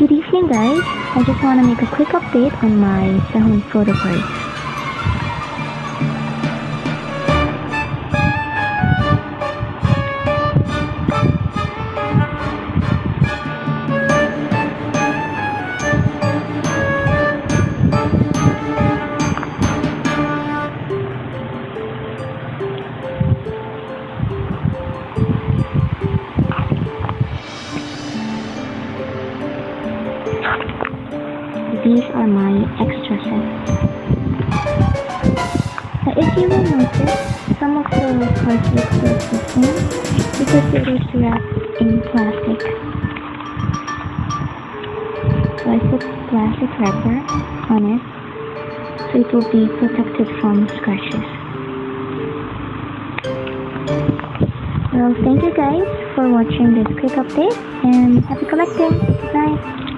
Good evening guys, I just want to make a quick update on my Sehun photo cards. These are my extra sets. If you will notice, some of the cards look so different because it is wrapped in plastic. So I put plastic wrapper on it so it will be protected from scratches. Well, thank you guys for watching this quick update and happy collecting. Bye!